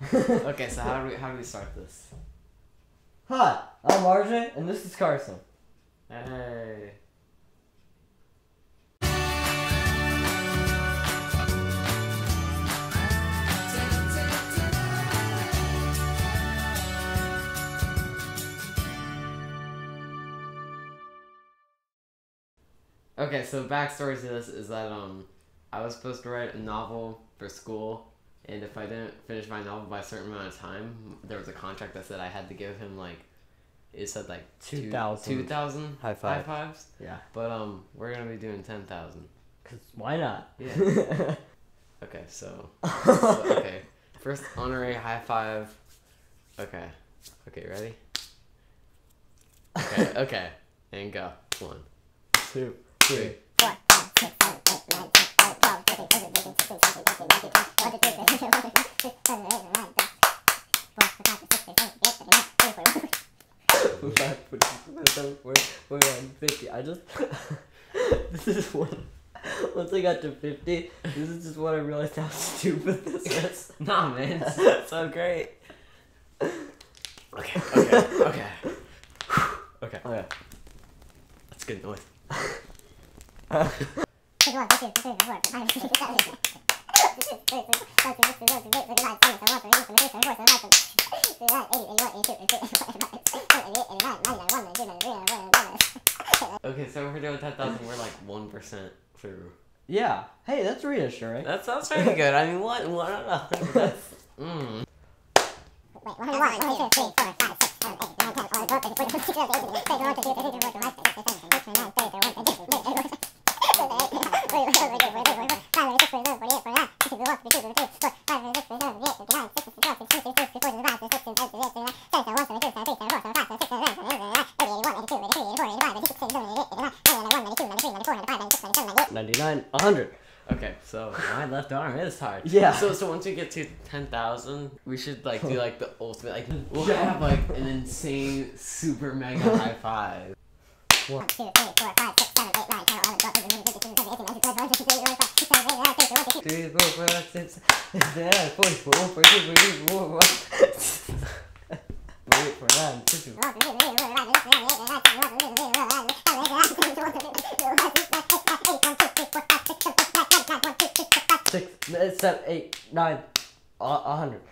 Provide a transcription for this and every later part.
okay, so how do we how do we start this? Hi, I'm RJ, and this is Carson. Hey. Okay, so backstory to this is that um, I was supposed to write a novel for school, and if I didn't finish my novel by a certain amount of time, there was a contract that said I had to give him like it said like 2,000 high, five. high fives. Yeah. But um, we're gonna be doing ten thousand. Cause why not? Yeah. okay, so, so okay, first honorary high five. Okay, okay, ready? Okay, okay, and go. One, two, three. Four, five, six, seven, eight, nine, so we're, we're on 50. I just, this is one, once I got to 50, this is just what I realized how stupid this is. nah, man, it's so great. Okay, okay, okay. okay. Okay. That's good noise. Uh. so So we're doing ten thousand. We're like one percent through. Yeah. Hey, that's reassuring. That sounds pretty good. I mean, what? What? Uh, that's. Mm. 100 600. Okay, so my left arm is hard. Yeah. So so once we get to ten thousand, we should like do like the ultimate like we'll have like an insane super mega high five. Wait for them. Tissue seven, eight, nine, a hundred.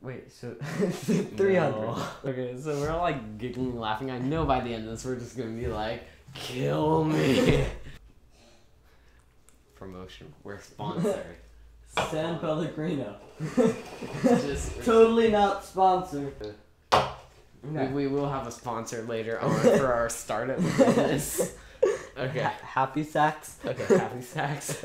Wait, so 300. No. Okay, so we're all like giggling and laughing. I know by the end of this, we're just gonna be like, kill me. Promotion. We're sponsored. San Pellegrino. just, totally not sponsored. No. We, we, will have a sponsor later on for our startup business. Okay. Happy sacks. Okay, happy sacks.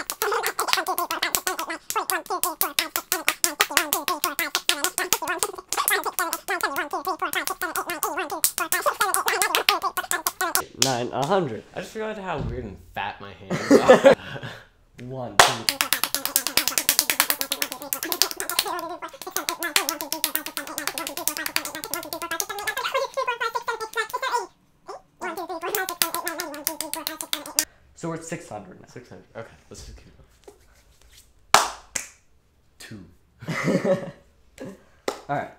Nine, a hundred. I just realized how weird and fat my hands are. One, two, so we're at six hundred now. 600. Okay, let's just keep going. Two. All right.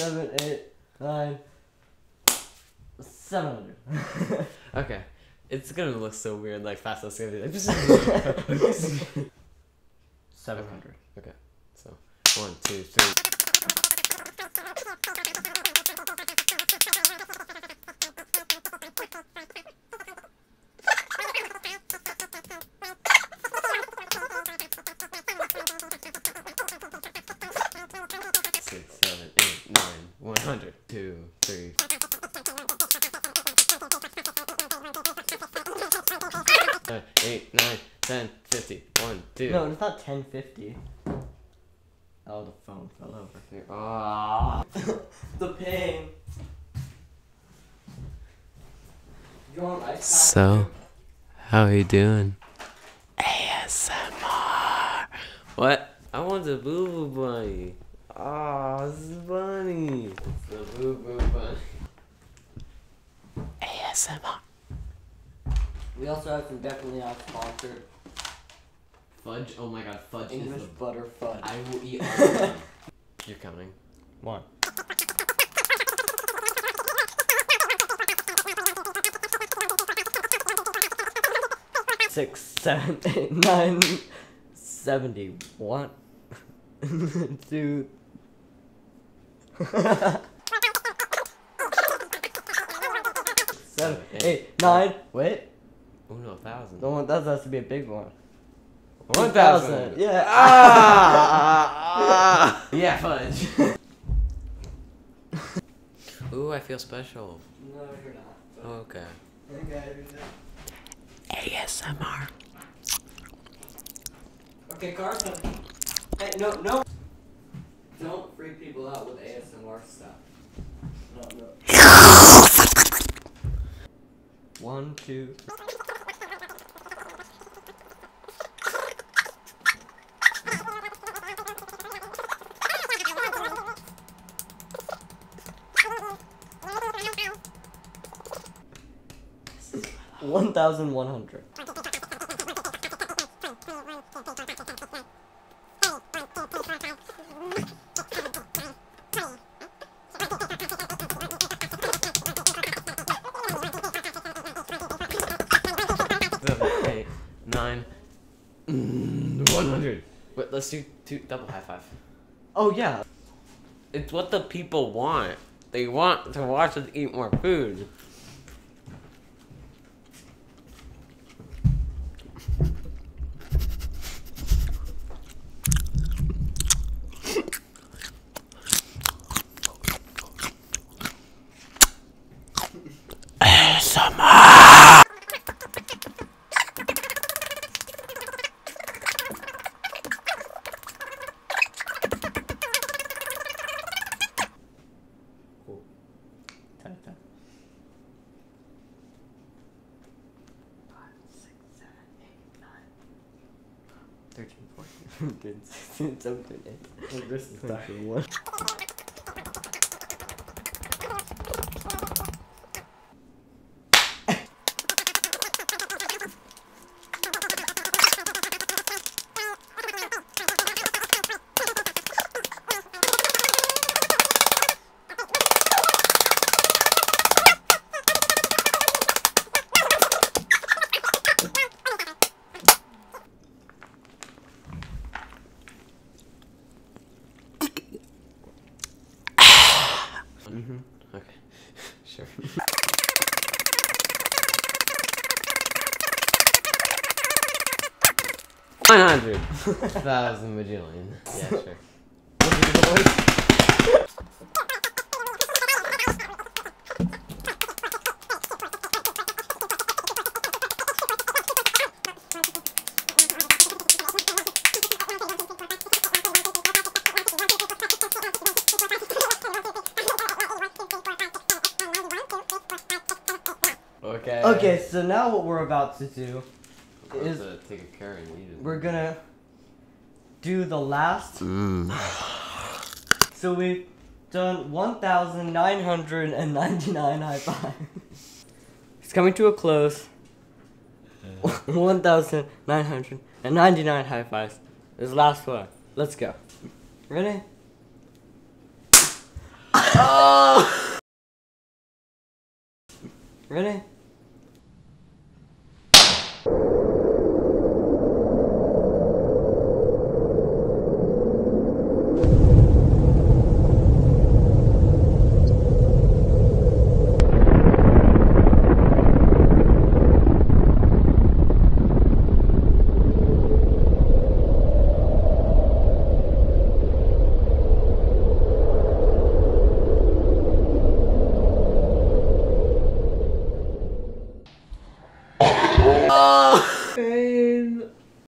Seven, eight, nine, seven hundred. Okay. It's gonna look so weird, like fast. It's gonna be like. Seven hundred. okay, so one, two, three. 100. Two, three. Seven, eight, nine, ten, fifty. One, two. No, it's not ten fifty. Oh, the phone fell over. here. Ah, the pain. You want ice So, how are you doing? ASMR. What? I want the boo boo bunny. Ah, oh, bunny. It's the boo boo bunny. ASMR. We also have some definitely not sponsored Fudge. Oh my god, fudge English is the. butter fudge. I will eat all of them. You're coming. One. Six, seven, eight, nine, seventy. One, two. Seven, eight, nine. Wait, Oh no, a thousand. the one that has to be a big one. One thousand. Yeah. Ah! yeah, fudge. Ooh, I feel special. No, you're not. Okay. Okay, ASMR. Okay, Carson. Hey, no, no. Don't freak people out with ASMR stuff. One, two. One thousand one hundred. 99. Mm, 100. Wait, let's do two double high five. Oh, yeah. It's what the people want. They want to watch us eat more food. Fourteen, fifteen, sixteen, seventeen, eighteen. This is one. 900,000 Thousand bajillion. Yeah, sure. Okay. Okay, so now what we're about to do is to take a care and we're gonna do the last. Mm. So we've done 1,999 high fives. It's coming to a close. 1,999 high fives. This is the last one. Let's go. Ready? Oh! Ready?